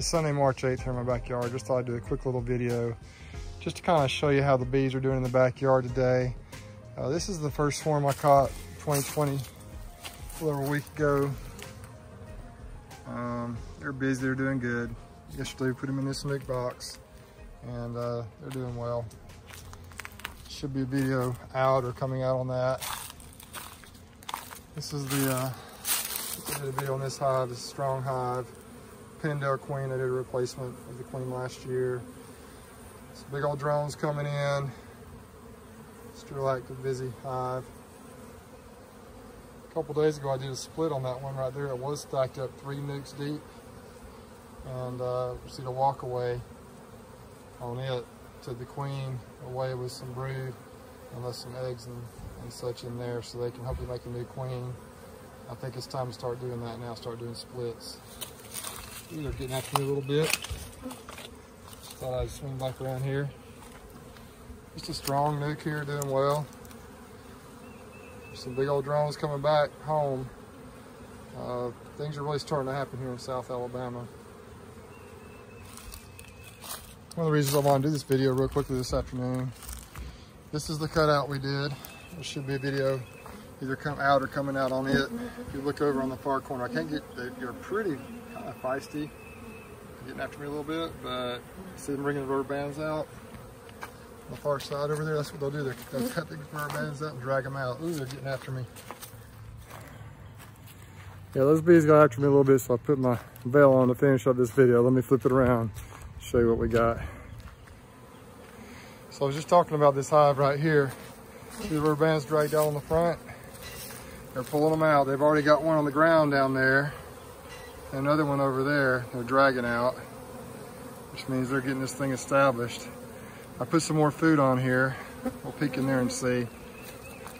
It's Sunday, March 8th here in my backyard. Just thought I'd do a quick little video just to kind of show you how the bees are doing in the backyard today. Uh, this is the first swarm I caught 2020, a little week ago. Um, they're busy, they're doing good. Yesterday we put them in this nuc box and uh, they're doing well. Should be a video out or coming out on that. This is the, uh, I did a video on this hive, this strong hive. Penndale queen, I did a replacement of the queen last year. Some big old drones coming in. Still active, busy hive. A couple days ago I did a split on that one right there. It was stacked up three nucs deep. And uh, see the walk away on it to the queen away with some brood and left some eggs and, and such in there so they can hopefully make a new queen. I think it's time to start doing that now, start doing splits. They're getting after me a little bit. Thought I'd swing back around here. Just a strong nuc here doing well. Some big old drones coming back home. Uh, things are really starting to happen here in South Alabama. One of the reasons I want to do this video real quickly this afternoon. This is the cutout we did. There should be a video either come out or coming out on it. If you look over on the far corner, I can't get, they're pretty kind of feisty, getting after me a little bit, but see them bringing the rubber bands out on the far side over there. That's what they'll do. They'll cut the rubber bands out and drag them out. Ooh, they're getting after me. Yeah, those bees got after me a little bit, so I put my veil on to finish up this video. Let me flip it around, show you what we got. So I was just talking about this hive right here. See the rubber bands dragged out on the front? They're pulling them out. They've already got one on the ground down there. Another one over there, they're dragging out, which means they're getting this thing established. I put some more food on here. We'll peek in there and see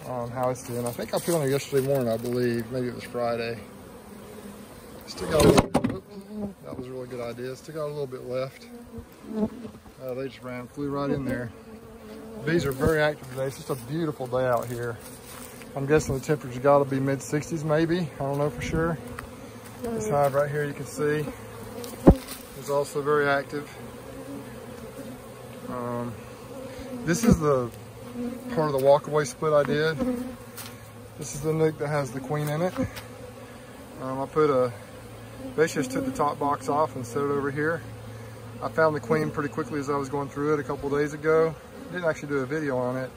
um, how it's doing. I think I put on it yesterday morning, I believe. Maybe it was Friday. Still got a little, that was a really good idea. Still got a little bit left. Uh, they just ran, flew right in there. Bees are very active today. It's just a beautiful day out here. I'm guessing the temperature's got to be mid 60s maybe. I don't know for sure. This hive right here you can see is also very active. Um, this is the part of the walkaway split I did. This is the nuc that has the queen in it. Um, I put a, basically just took the top box off and set it over here. I found the queen pretty quickly as I was going through it a couple days ago. Didn't actually do a video on it,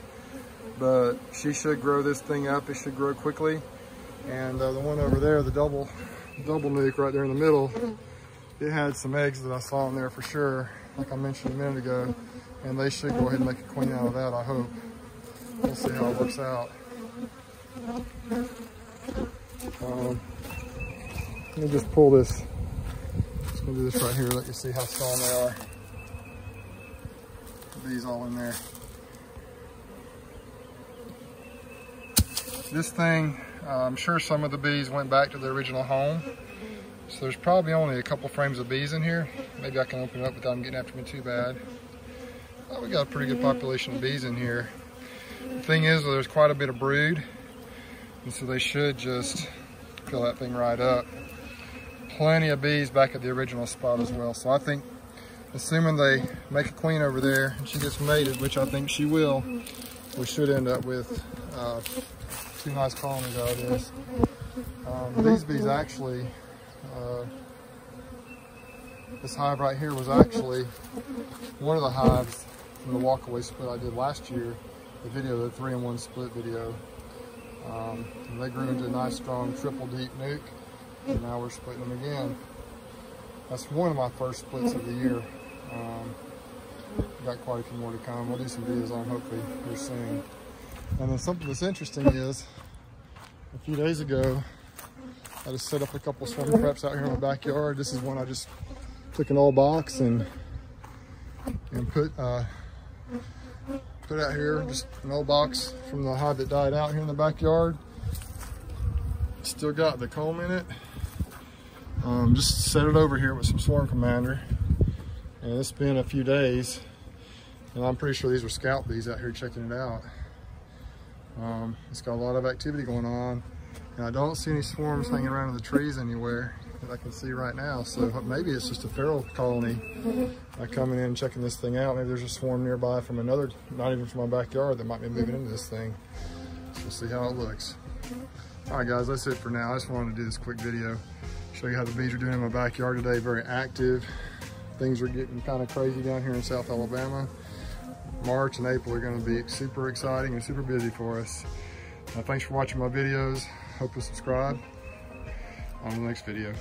but she should grow this thing up. It should grow quickly. And uh, the one over there, the double, double nuc right there in the middle, it had some eggs that I saw in there for sure, like I mentioned a minute ago. And they should go ahead and make a queen out of that, I hope. We'll see how it works out. Um, let me just pull this. Just gonna do this right here, let you see how strong they are. These all in there. This thing, uh, I'm sure some of the bees went back to their original home. So there's probably only a couple frames of bees in here. Maybe I can open it up without them getting after me too bad. Oh, we got a pretty good population of bees in here. The thing is, there's quite a bit of brood, and so they should just fill that thing right up. Plenty of bees back at the original spot as well. So I think, assuming they make a queen over there and she gets mated, which I think she will, we should end up with uh, two nice colonies out of this. Um, these bees actually, uh, this hive right here was actually one of the hives from the walkaway split I did last year, the video, the three in one split video. Um, they grew into a nice strong triple deep nuc, and now we're splitting them again. That's one of my first splits of the year. Um, got quite a few more to come. We'll do some videos on hopefully here soon. And then something that's interesting is, a few days ago, I just set up a couple swarm traps out here in my backyard. This is one I just took an old box and and put uh, put out here, just an old box from the hive that died out here in the backyard. Still got the comb in it. Um, just set it over here with some Swarm Commander. And it's been a few days. And I'm pretty sure these were scout bees out here checking it out. Um, it's got a lot of activity going on. And I don't see any swarms hanging around in the trees anywhere. that I can see right now. So maybe it's just a feral colony uh, coming in, and checking this thing out. Maybe there's a swarm nearby from another, not even from my backyard, that might be moving into this thing. So we'll see how it looks. All right, guys, that's it for now. I just wanted to do this quick video, show you how the bees are doing in my backyard today. Very active. Things are getting kind of crazy down here in South Alabama. March and April are going to be super exciting and super busy for us. Uh, thanks for watching my videos. Hope you subscribe on the next video.